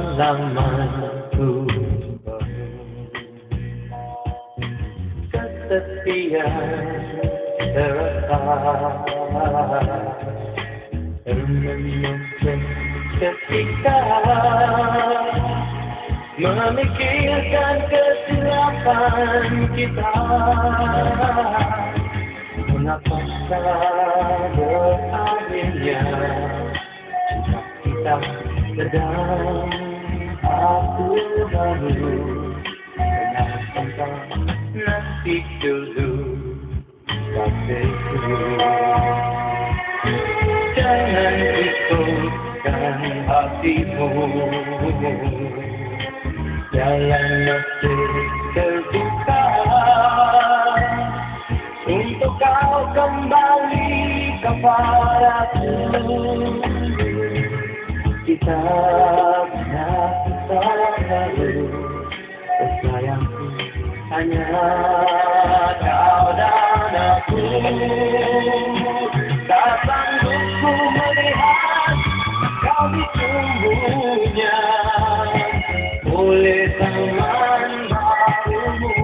allow mine to burn. The Kita sedang Kenapa nanti dulu Jangan ikutkan hatimu. Jalan masih terbuka Untuk kau kembali kepadaku Kita pernah bersama Sayangku hanya kau dan aku Tak sanggup melihat kau disungguhnya Oleh teman barumu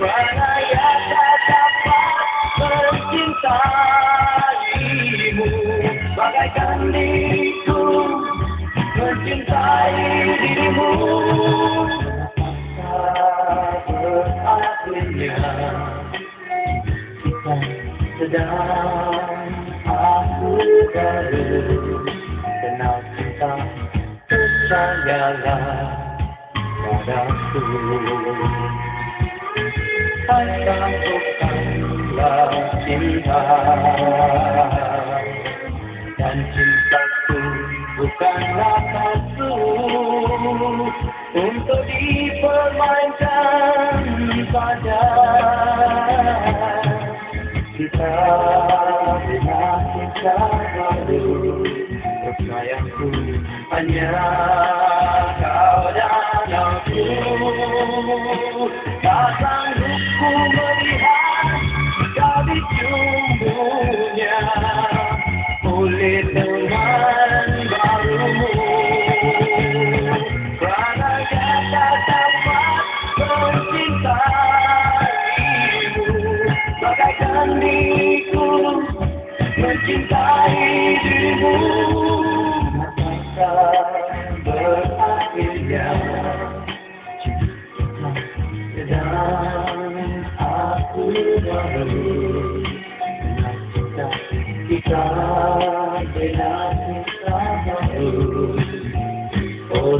Pranaya tak dapat mencintaimu Bagaikan diriku mencintai sedang aku baru kenal cinta percayalah padaku Asal bukanlah cinta bukanlah palsu untuk dipermainkan pada kita bina cinta baru sayangku hanya kau dan aku tak sanggup melihat kau dicumbunya mencintai dirimu Apakah berakhirnya cinta sedang aku baru kita kita bela kita baru Oh